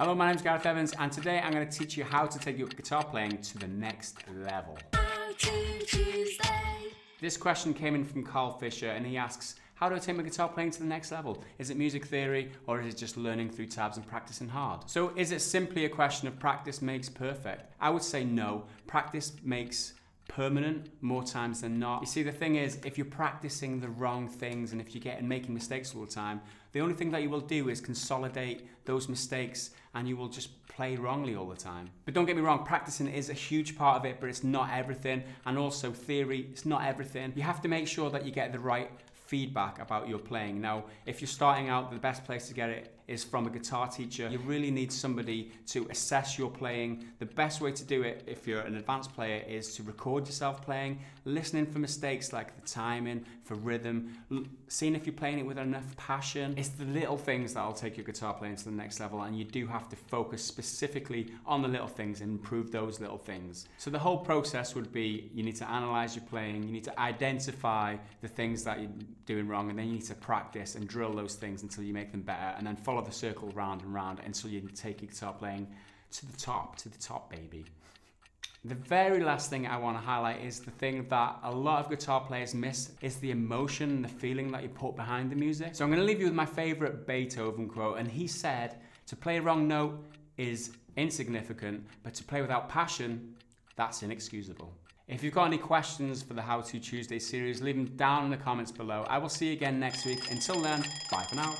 Hello, my name is Gareth Evans, and today I'm going to teach you how to take your guitar playing to the next level. This question came in from Carl Fisher, and he asks, how do I take my guitar playing to the next level? Is it music theory, or is it just learning through tabs and practicing hard? So is it simply a question of practice makes perfect? I would say no. Practice makes permanent more times than not. You see, the thing is, if you're practicing the wrong things and if you're getting making mistakes all the time, the only thing that you will do is consolidate those mistakes and you will just play wrongly all the time. But don't get me wrong, practicing is a huge part of it, but it's not everything. And also theory, it's not everything. You have to make sure that you get the right feedback about your playing. Now, if you're starting out, the best place to get it is from a guitar teacher. You really need somebody to assess your playing. The best way to do it, if you're an advanced player, is to record yourself playing, listening for mistakes like the timing, for rhythm, seeing if you're playing it with enough passion. It's the little things that'll take your guitar playing to the next level, and you do have to focus specifically on the little things and improve those little things. So the whole process would be you need to analyze your playing, you need to identify the things that you're doing wrong, and then you need to practice and drill those things until you make them better, and then follow the circle round and round until you take guitar playing to the top, to the top, baby. The very last thing I want to highlight is the thing that a lot of guitar players miss is the emotion and the feeling that you put behind the music. So I'm going to leave you with my favorite Beethoven quote, and he said, to play a wrong note is insignificant, but to play without passion, that's inexcusable. If you've got any questions for the How To Tuesday series, leave them down in the comments below. I will see you again next week. Until then, bye for now.